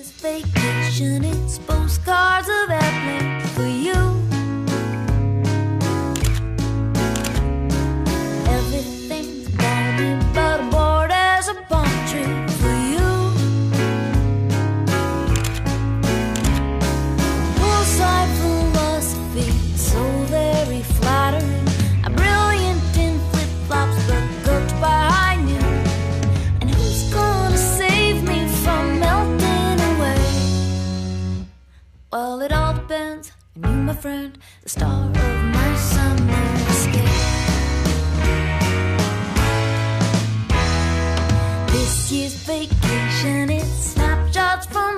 is vacation, it's postcards of airplanes. happens, I knew my friend, the star of my summer escape. This year's vacation, it's snapshots from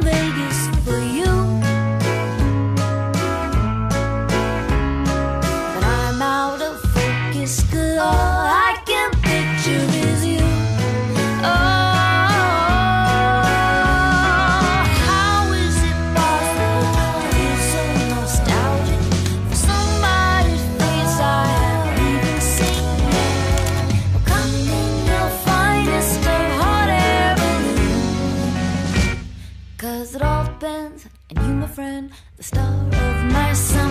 Cause it all depends on you, my friend, the star of my sun.